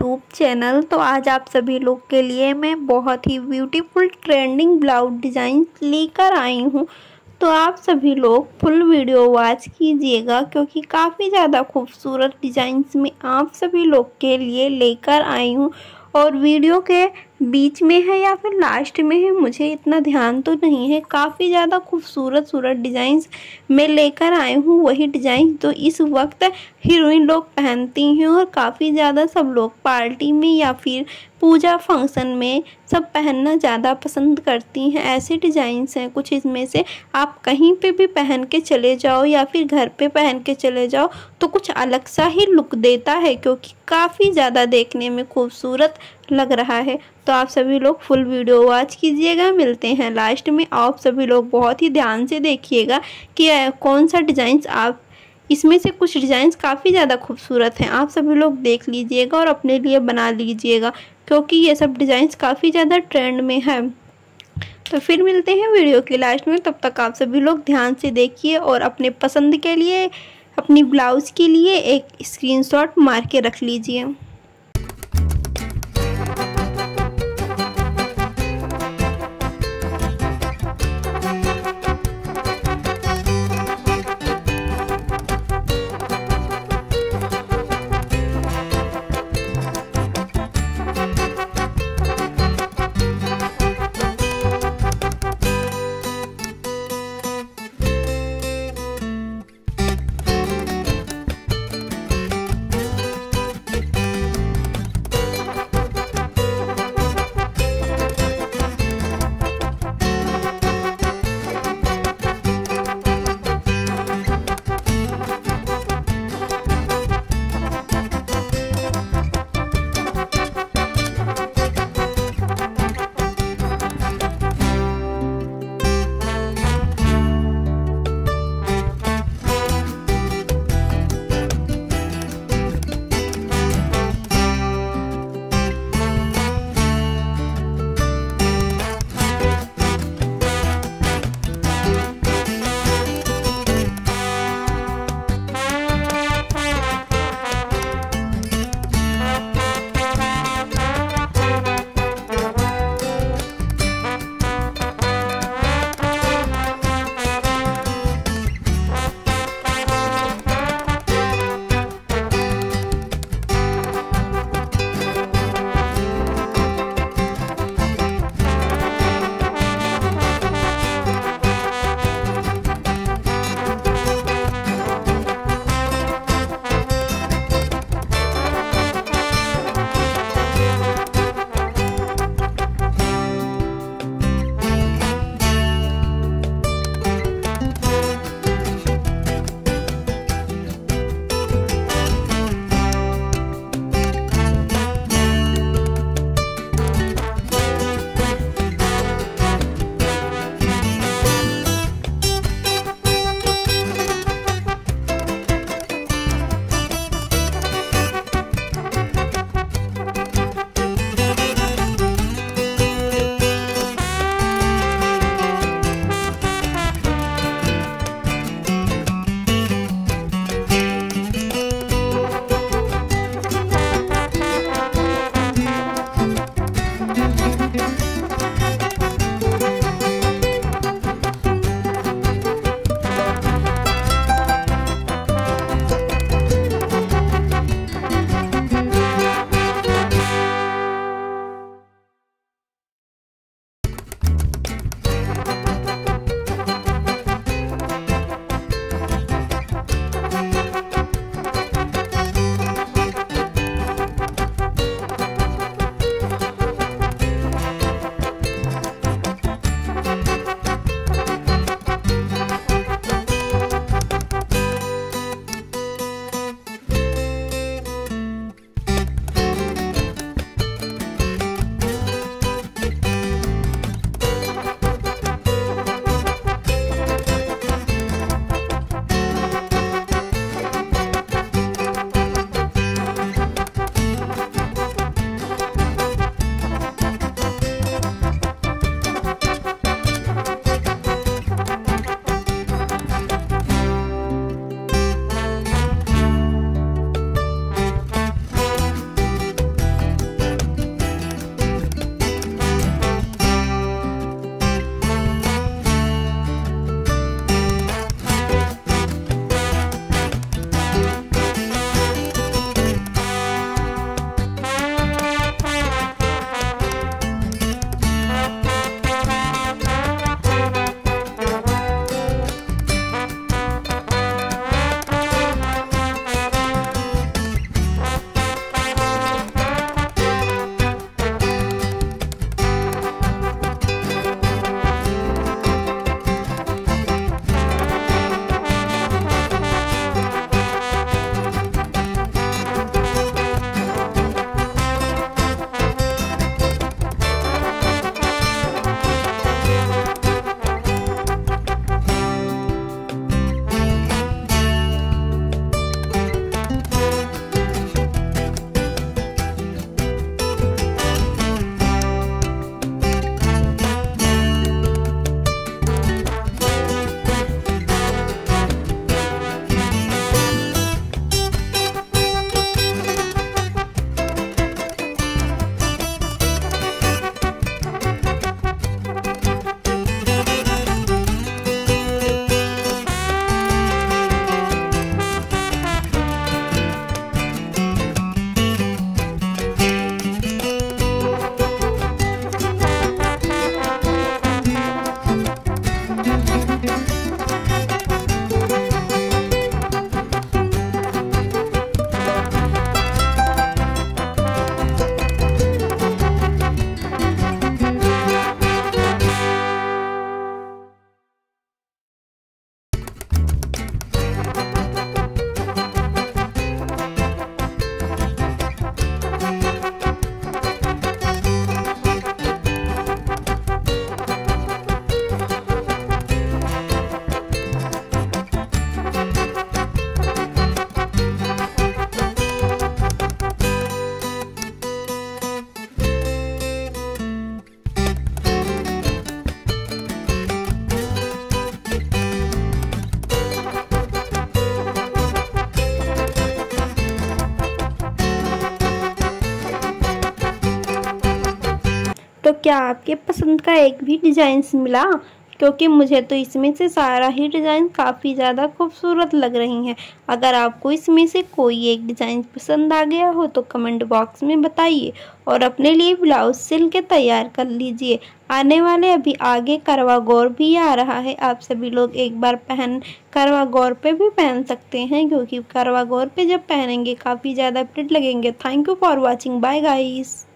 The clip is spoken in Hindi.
यूट्यूब चैनल तो आज आप सभी लोग के लिए मैं बहुत ही ब्यूटीफुल ट्रेंडिंग ब्लाउज डिज़ाइन लेकर आई हूँ। तो आप सभी लोग फुल वीडियो वॉच कीजिएगा, क्योंकि काफ़ी ज़्यादा खूबसूरत डिज़ाइंस में आप सभी लोग के लिए लेकर आई हूँ। और वीडियो के बीच में है या फिर लास्ट में है, मुझे इतना ध्यान तो नहीं है। काफ़ी ज़्यादा खूबसूरत सूरत डिज़ाइंस मैं लेकर आई हूँ, वही डिज़ाइन तो इस वक्त हीरोइन लोग पहनती हैं और काफ़ी ज़्यादा सब लोग पार्टी में या फिर पूजा फ़ंक्शन में सब पहनना ज़्यादा पसंद करती हैं। ऐसे डिज़ाइंस हैं, कुछ इसमें से आप कहीं पे भी पहन के चले जाओ या फिर घर पे पहन के चले जाओ तो कुछ अलग सा ही लुक देता है, क्योंकि काफ़ी ज़्यादा देखने में खूबसूरत लग रहा है। तो आप सभी लोग फुल वीडियो वॉच कीजिएगा। मिलते हैं लास्ट में। आप सभी लोग बहुत ही ध्यान से देखिएगा कि कौन सा डिज़ाइंस आप, इसमें से कुछ डिज़ाइंस काफ़ी ज़्यादा खूबसूरत हैं। आप सभी लोग देख लीजिएगा और अपने लिए बना लीजिएगा, क्योंकि ये सब डिज़ाइंस काफ़ी ज़्यादा ट्रेंड में है। तो फिर मिलते हैं वीडियो के लास्ट में। तब तक आप सभी लोग ध्यान से देखिए और अपने पसंद के लिए, अपनी ब्लाउज़ के लिए एक स्क्रीनशॉट मार के रख लीजिए। तो क्या आपके पसंद का एक भी डिज़ाइन मिला? क्योंकि मुझे तो इसमें से सारा ही डिज़ाइन काफ़ी ज़्यादा खूबसूरत लग रही हैं। अगर आपको इसमें से कोई एक डिज़ाइन पसंद आ गया हो तो कमेंट बॉक्स में बताइए और अपने लिए ब्लाउज सिल के तैयार कर लीजिए। आने वाले अभी आगे करवा गौर भी आ रहा है। आप सभी लोग एक बार पहन करवा गौर पे भी पहन सकते हैं, क्योंकि करवा गौर पे जब पहनेंगे, काफ़ी ज़्यादा प्रिट लगेंगे। Thank you for watching bye guys